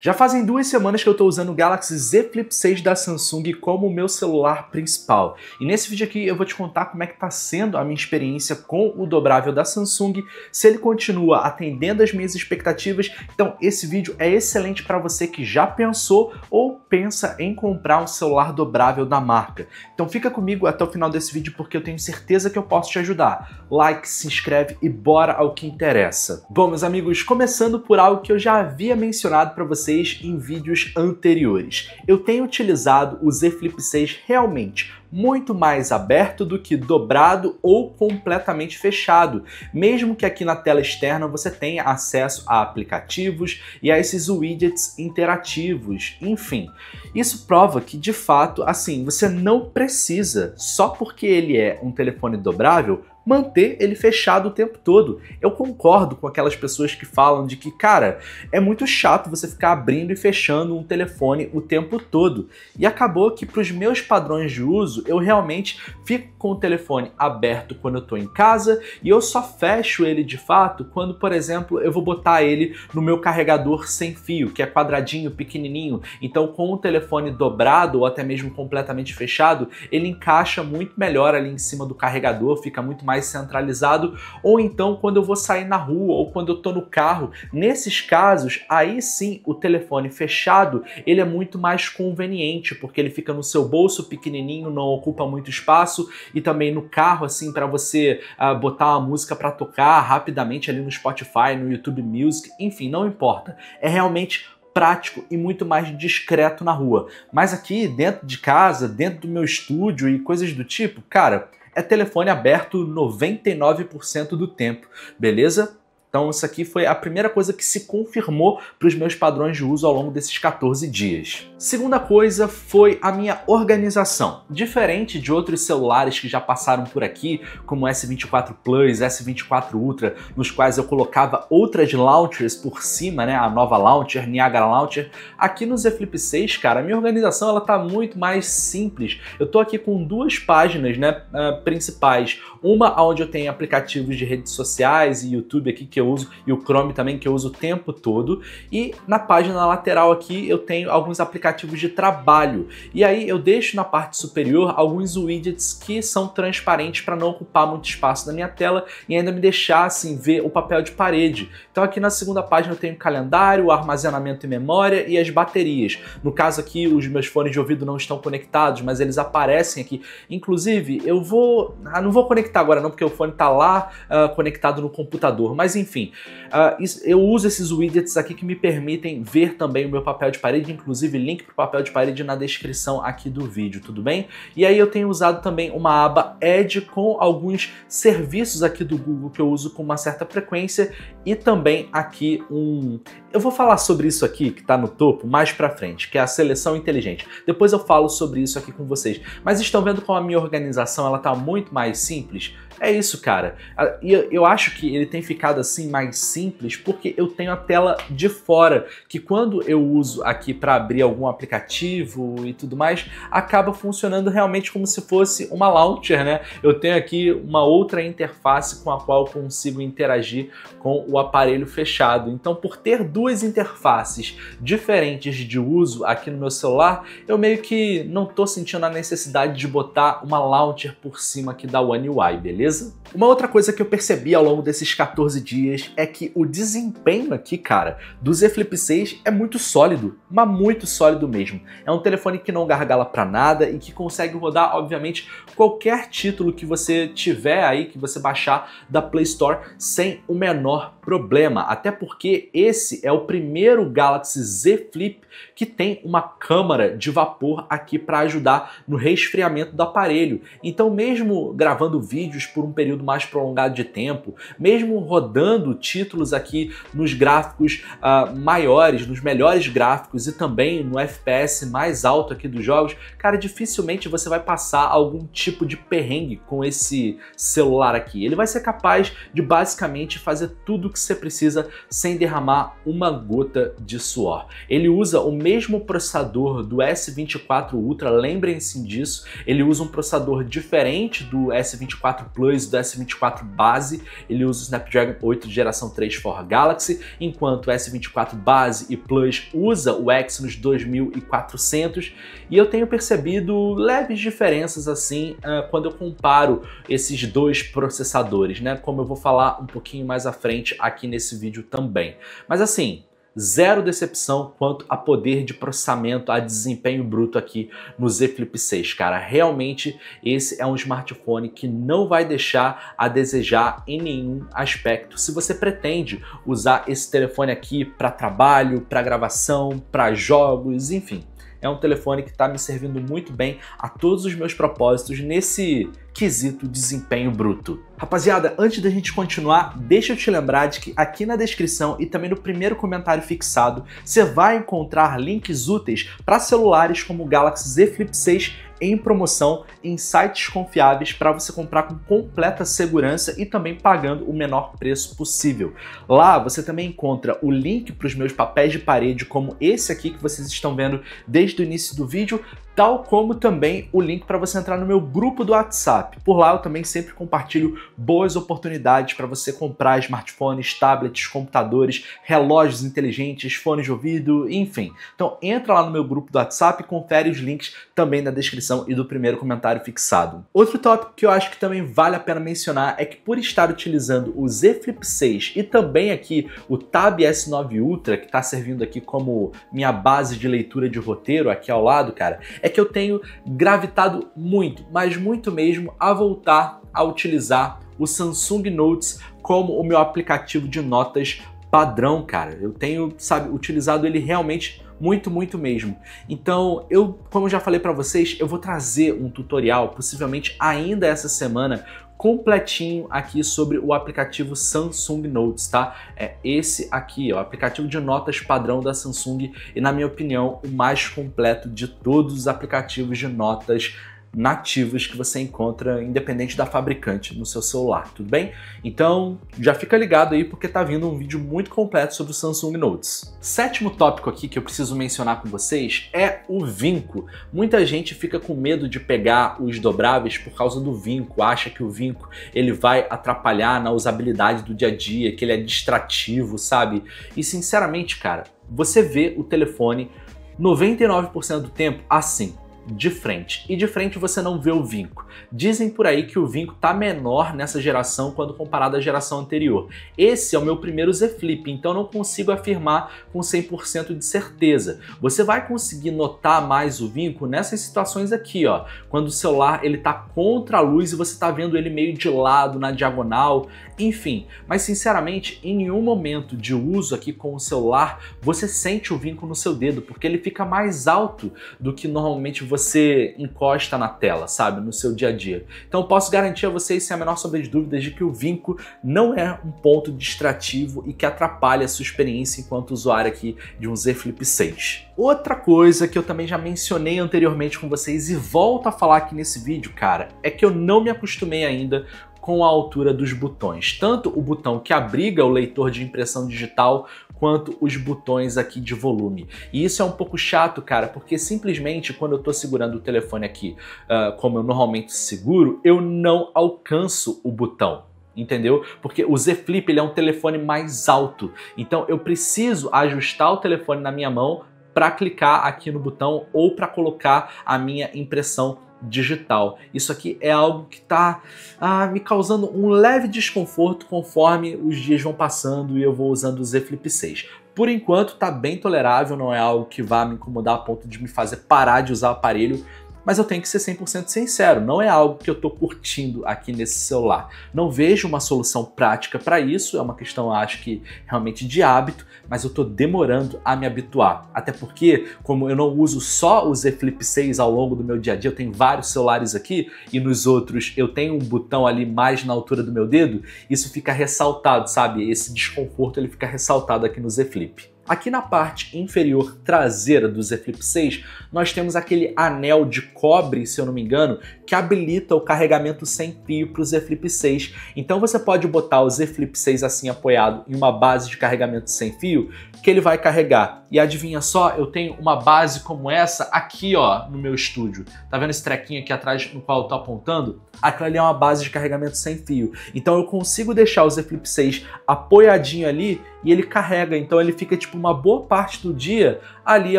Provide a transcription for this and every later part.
Já fazem duas semanas que eu estou usando o Galaxy Z Flip 6 da Samsung como meu celular principal. E nesse vídeo aqui eu vou te contar como é que está sendo a minha experiência com o dobrável da Samsung, se ele continua atendendo as minhas expectativas. Então esse vídeo é excelente para você que já pensou ou pensa em comprar um celular dobrável da marca. Então fica comigo até o final desse vídeo porque eu tenho certeza que eu posso te ajudar. Like, se inscreve e bora ao que interessa. Bom, meus amigos, começando por algo que eu já havia mencionado para você vocês em vídeos anteriores. Eu tenho utilizado o Z Flip 6 realmente muito mais aberto do que dobrado ou completamente fechado, mesmo que aqui na tela externa você tenha acesso a aplicativos e a esses widgets interativos, enfim. Isso prova que de fato, assim, você não precisa, só porque ele é um telefone dobrável, manter ele fechado o tempo todo. Eu concordo com aquelas pessoas que falam de que, cara, é muito chato você ficar abrindo e fechando um telefone o tempo todo. E acabou que para os meus padrões de uso, eu realmente fico com o telefone aberto quando eu estou em casa e eu só fecho ele de fato quando, por exemplo, eu vou botar ele no meu carregador sem fio, que é quadradinho, pequenininho. Então, com o telefone dobrado ou até mesmo completamente fechado, ele encaixa muito melhor ali em cima do carregador, fica muito mais mais centralizado, ou então quando eu vou sair na rua ou quando eu estou no carro. Nesses casos, aí sim o telefone fechado ele é muito mais conveniente porque ele fica no seu bolso pequenininho, não ocupa muito espaço e também no carro assim para você uh, botar uma música para tocar rapidamente ali no Spotify, no YouTube Music, enfim, não importa. É realmente prático e muito mais discreto na rua. Mas aqui dentro de casa, dentro do meu estúdio e coisas do tipo, cara, é telefone aberto 99% do tempo, beleza? Então, isso aqui foi a primeira coisa que se confirmou para os meus padrões de uso ao longo desses 14 dias. Segunda coisa foi a minha organização. Diferente de outros celulares que já passaram por aqui, como o S24 Plus, S24 Ultra, nos quais eu colocava outras launchers por cima, né, a nova launcher, Niagara Launcher, aqui no Z Flip 6, cara, a minha organização ela tá muito mais simples. Eu tô aqui com duas páginas, né, uh, principais. Uma onde eu tenho aplicativos de redes sociais e YouTube aqui que que eu uso e o Chrome também que eu uso o tempo todo. E na página lateral aqui eu tenho alguns aplicativos de trabalho. E aí eu deixo na parte superior alguns widgets que são transparentes para não ocupar muito espaço na minha tela e ainda me deixar assim ver o papel de parede. Então aqui na segunda página eu tenho o calendário, o armazenamento e memória e as baterias. No caso aqui os meus fones de ouvido não estão conectados, mas eles aparecem aqui. Inclusive eu vou, ah, não vou conectar agora não porque o fone está lá uh, conectado no computador, mas enfim enfim, uh, eu uso esses widgets aqui que me permitem ver também o meu papel de parede, inclusive link para o papel de parede na descrição aqui do vídeo, tudo bem? E aí eu tenho usado também uma aba Edge com alguns serviços aqui do Google que eu uso com uma certa frequência e também aqui um... Eu vou falar sobre isso aqui, que está no topo, mais para frente, que é a seleção inteligente. Depois eu falo sobre isso aqui com vocês. Mas estão vendo como a minha organização ela tá muito mais simples? É isso, cara. E eu acho que ele tem ficado assim mais simples porque eu tenho a tela de fora, que quando eu uso aqui para abrir algum aplicativo e tudo mais, acaba funcionando realmente como se fosse uma launcher, né? Eu tenho aqui uma outra interface com a qual consigo interagir com o aparelho fechado. Então, por ter duas interfaces diferentes de uso aqui no meu celular, eu meio que não tô sentindo a necessidade de botar uma launcher por cima aqui da One UI, beleza? Uma outra coisa que eu percebi ao longo desses 14 dias é que o desempenho aqui, cara, do Z Flip 6 é muito sólido, mas muito sólido mesmo. É um telefone que não gargala para nada e que consegue rodar, obviamente, qualquer título que você tiver aí, que você baixar da Play Store sem o menor problema. Até porque esse é o primeiro Galaxy Z Flip que tem uma câmara de vapor aqui para ajudar no resfriamento do aparelho. Então, mesmo gravando vídeos por um período mais prolongado de tempo, mesmo rodando títulos aqui nos gráficos uh, maiores, nos melhores gráficos e também no FPS mais alto aqui dos jogos, cara, dificilmente você vai passar algum tipo de perrengue com esse celular aqui. Ele vai ser capaz de basicamente fazer tudo que que você precisa sem derramar uma gota de suor. Ele usa o mesmo processador do S24 Ultra, lembrem-se disso. Ele usa um processador diferente do S24 Plus do S24 base. Ele usa o Snapdragon 8 de geração 3 for Galaxy, enquanto o S24 base e Plus usa o Exynos 2400. E eu tenho percebido leves diferenças assim uh, quando eu comparo esses dois processadores, né? Como eu vou falar um pouquinho mais à frente aqui nesse vídeo também. Mas assim, zero decepção quanto a poder de processamento, a desempenho bruto aqui no Z Flip 6, cara. Realmente esse é um smartphone que não vai deixar a desejar em nenhum aspecto. Se você pretende usar esse telefone aqui para trabalho, para gravação, para jogos, enfim, é um telefone que está me servindo muito bem a todos os meus propósitos nesse quesito desempenho bruto. Rapaziada, antes da gente continuar, deixa eu te lembrar de que aqui na descrição e também no primeiro comentário fixado, você vai encontrar links úteis para celulares como o Galaxy Z Flip 6 em promoção em sites confiáveis para você comprar com completa segurança e também pagando o menor preço possível. Lá você também encontra o link para os meus papéis de parede, como esse aqui que vocês estão vendo desde o início do vídeo, tal como também o link para você entrar no meu grupo do WhatsApp. Por lá eu também sempre compartilho boas oportunidades para você comprar smartphones, tablets, computadores, relógios inteligentes, fones de ouvido, enfim. Então entra lá no meu grupo do WhatsApp e confere os links também na descrição e do primeiro comentário fixado. Outro tópico que eu acho que também vale a pena mencionar é que por estar utilizando o Z Flip 6 e também aqui o Tab S9 Ultra, que está servindo aqui como minha base de leitura de roteiro aqui ao lado, cara, é é que eu tenho gravitado muito, mas muito mesmo, a voltar a utilizar o Samsung Notes como o meu aplicativo de notas padrão, cara. Eu tenho, sabe, utilizado ele realmente muito, muito mesmo. Então, eu, como já falei para vocês, eu vou trazer um tutorial, possivelmente ainda essa semana, completinho aqui sobre o aplicativo Samsung Notes, tá? É esse aqui, ó, o aplicativo de notas padrão da Samsung e, na minha opinião, o mais completo de todos os aplicativos de notas nativos que você encontra independente da fabricante no seu celular, tudo bem? Então já fica ligado aí porque tá vindo um vídeo muito completo sobre o Samsung Notes. Sétimo tópico aqui que eu preciso mencionar com vocês é o vinco. Muita gente fica com medo de pegar os dobráveis por causa do vinco, acha que o vinco ele vai atrapalhar na usabilidade do dia a dia, que ele é distrativo, sabe? E sinceramente, cara, você vê o telefone 99% do tempo assim de frente. E de frente você não vê o vinco. Dizem por aí que o vinco tá menor nessa geração quando comparado à geração anterior. Esse é o meu primeiro Z Flip, então não consigo afirmar com 100% de certeza. Você vai conseguir notar mais o vinco nessas situações aqui, ó, quando o celular ele tá contra a luz e você tá vendo ele meio de lado, na diagonal, enfim. Mas sinceramente, em nenhum momento de uso aqui com o celular você sente o vinco no seu dedo, porque ele fica mais alto do que normalmente você você encosta na tela, sabe, no seu dia a dia. Então posso garantir a vocês, sem a menor sombra de dúvidas, de que o vinco não é um ponto distrativo e que atrapalha a sua experiência enquanto usuário aqui de um Z Flip 6. Outra coisa que eu também já mencionei anteriormente com vocês e volto a falar aqui nesse vídeo, cara, é que eu não me acostumei ainda com a altura dos botões, tanto o botão que abriga o leitor de impressão digital quanto os botões aqui de volume. E isso é um pouco chato, cara, porque simplesmente quando eu tô segurando o telefone aqui, uh, como eu normalmente seguro, eu não alcanço o botão entendeu? Porque o Z Flip ele é um telefone mais alto, então eu preciso ajustar o telefone na minha mão para clicar aqui no botão ou para colocar a minha impressão digital. Isso aqui é algo que está ah, me causando um leve desconforto conforme os dias vão passando e eu vou usando o Z Flip 6. Por enquanto está bem tolerável, não é algo que vá me incomodar a ponto de me fazer parar de usar o aparelho, mas eu tenho que ser 100% sincero, não é algo que eu estou curtindo aqui nesse celular. Não vejo uma solução prática para isso, é uma questão, acho que, realmente de hábito, mas eu estou demorando a me habituar. Até porque, como eu não uso só o Z Flip 6 ao longo do meu dia a dia, eu tenho vários celulares aqui e nos outros eu tenho um botão ali mais na altura do meu dedo, isso fica ressaltado, sabe? Esse desconforto ele fica ressaltado aqui no Z Flip. Aqui na parte inferior traseira do Z Flip 6, nós temos aquele anel de cobre, se eu não me engano, que habilita o carregamento sem fio para o Z Flip 6. Então você pode botar o Z Flip 6 assim apoiado em uma base de carregamento sem fio, que ele vai carregar. E adivinha só, eu tenho uma base como essa aqui, ó, no meu estúdio. Tá vendo esse trequinho aqui atrás no qual eu tô apontando? Aquilo ali é uma base de carregamento sem fio. Então eu consigo deixar o Z Flip 6 apoiadinho ali e ele carrega. Então ele fica tipo uma boa parte do dia ali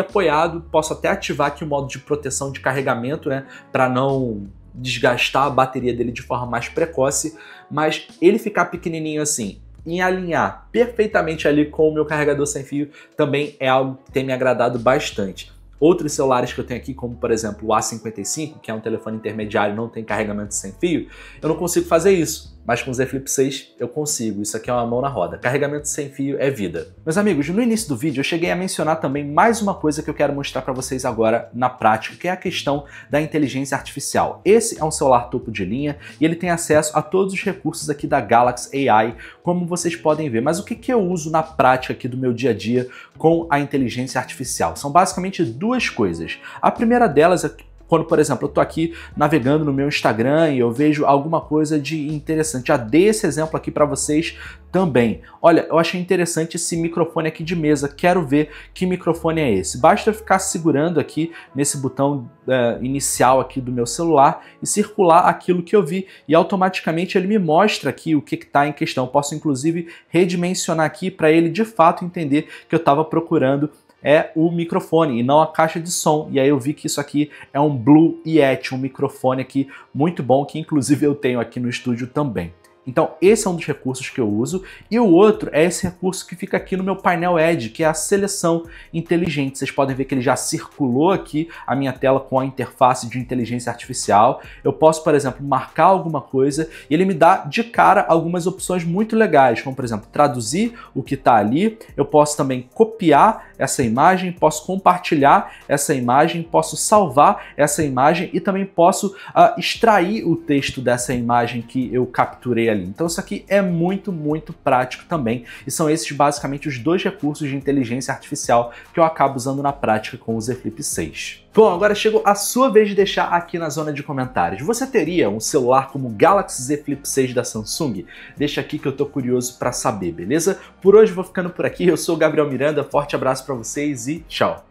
apoiado. Posso até ativar aqui o modo de proteção de carregamento, né, para não desgastar a bateria dele de forma mais precoce, mas ele ficar pequenininho assim em alinhar perfeitamente ali com o meu carregador sem fio também é algo que tem me agradado bastante. Outros celulares que eu tenho aqui, como por exemplo o A55, que é um telefone intermediário não tem carregamento sem fio, eu não consigo fazer isso mas com o Z Flip 6 eu consigo. Isso aqui é uma mão na roda. Carregamento sem fio é vida. Meus amigos, no início do vídeo eu cheguei a mencionar também mais uma coisa que eu quero mostrar para vocês agora na prática, que é a questão da inteligência artificial. Esse é um celular topo de linha e ele tem acesso a todos os recursos aqui da Galaxy AI, como vocês podem ver. Mas o que, que eu uso na prática aqui do meu dia a dia com a inteligência artificial? São basicamente duas coisas. A primeira delas é quando, por exemplo, eu estou aqui navegando no meu Instagram e eu vejo alguma coisa de interessante. Já dei esse exemplo aqui para vocês também. Olha, eu achei interessante esse microfone aqui de mesa. Quero ver que microfone é esse. Basta ficar segurando aqui nesse botão é, inicial aqui do meu celular e circular aquilo que eu vi e automaticamente ele me mostra aqui o que está em questão. Posso inclusive redimensionar aqui para ele de fato entender que eu estava procurando é o microfone e não a caixa de som. E aí eu vi que isso aqui é um Blue Yeti, um microfone aqui muito bom que inclusive eu tenho aqui no estúdio também. Então, esse é um dos recursos que eu uso. E o outro é esse recurso que fica aqui no meu painel Edge, que é a seleção inteligente. Vocês podem ver que ele já circulou aqui a minha tela com a interface de inteligência artificial. Eu posso, por exemplo, marcar alguma coisa e ele me dá de cara algumas opções muito legais, como, por exemplo, traduzir o que está ali. Eu posso também copiar essa imagem, posso compartilhar essa imagem, posso salvar essa imagem e também posso uh, extrair o texto dessa imagem que eu capturei ali. Então isso aqui é muito, muito prático também. E são esses basicamente os dois recursos de inteligência artificial que eu acabo usando na prática com o Z Flip 6. Bom, agora chegou a sua vez de deixar aqui na zona de comentários. Você teria um celular como o Galaxy Z Flip 6 da Samsung? Deixa aqui que eu tô curioso para saber, beleza? Por hoje vou ficando por aqui. Eu sou o Gabriel Miranda. Forte abraço para vocês e tchau.